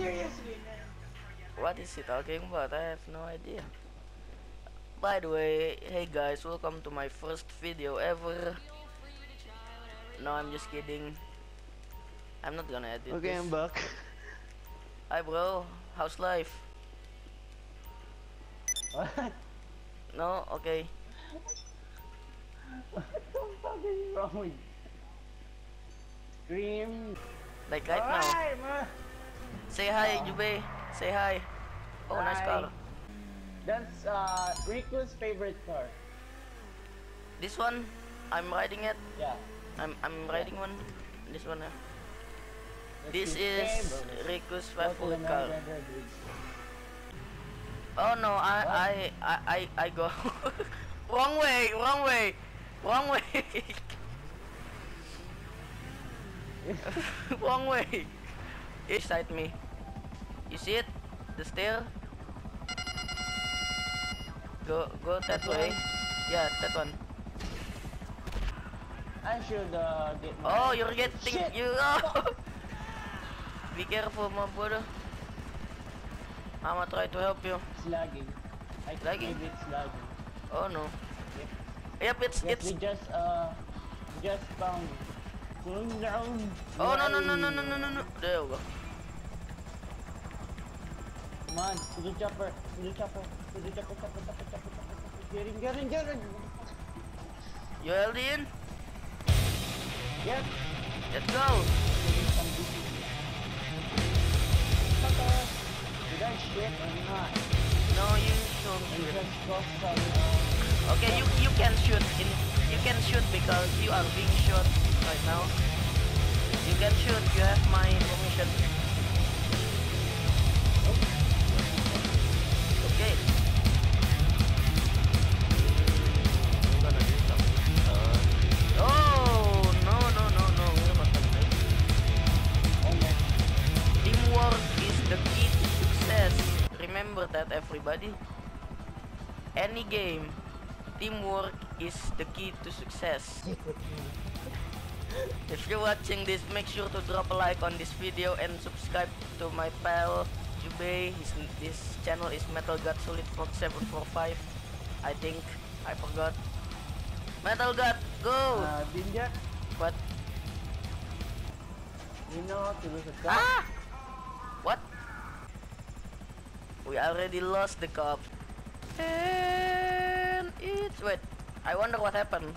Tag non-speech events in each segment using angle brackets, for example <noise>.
seriously, man. What is he talking about? I have no idea. By the way, hey guys, welcome to my first video ever. No, I'm just kidding. I'm not gonna edit this. Okay, this. I'm back. Hi bro, how's life? What? No, okay. What the fuck is wrong with Scream? Like right now. Alright, man. Say hi, Jube. Say hi. Oh, nice car. That's uh Rico's favorite car. This one, I'm riding it. Yeah. I'm I'm riding one. This one. Uh. This is. Riku's Go to the favorite car. Oh no, I I I I, I go <laughs> wrong way, wrong way, wrong way, <laughs> <laughs> wrong way. Side me. You see it? The stair. Go go that way. Yeah, that one. I should uh get Oh, you're getting Shit! you. Oh. <laughs> Be careful, my brother. I'ma try to help you. It's lagging. I Lagging? maybe it's lagging. Oh no. Yep. Yep, it's Yes, it's we just uh just found down. Oh no no no no no no no no. There we go. Come on, to the chopper, to the chopper, to the chopper, chopper, chopper, chopper, chopper, chopper. Get in, get in, get in. You held in? Yep. Let's go. Getting some DC. Fucker. Did I shit or not? No, you don't shoot. just got some uh, Okay, you you can shoot in. You can shoot because you are being shot right now. You can shoot. You have my permission. Everybody. Any game, teamwork is the key to success. <laughs> If you're watching this, make sure to drop a like on this video and subscribe to my pal Jubei. His this channel is Metal God Solid 4745. I think I forgot. Metal God, go! Uh, Dimjat, What? you know how to lose a cup? Ah! What? We already lost the cup. And it's wait. I wonder what happened.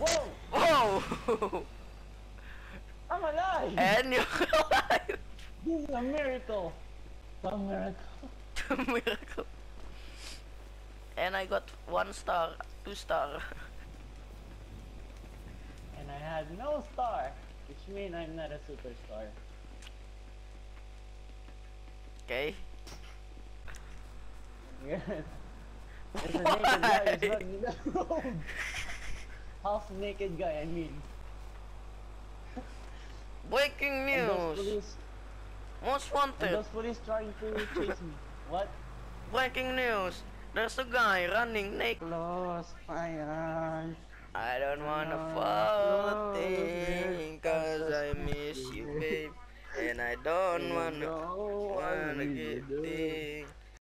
Whoa! Whoa! I'm alive! and you're alive. This is a miracle! A miracle. <laughs> a Miracle. And I got one star, two star. And I had no star, which means I'm not a superstar. Okay. Yes. There's a naked guy who's running down the road. Half naked guy, I mean. Breaking And those news. police, Most and wanted. those police trying to chase me. What? Breaking news. There's a guy running naked. Close my eyes. I don't wanna No, fall no, And I don't wanna wanna get thing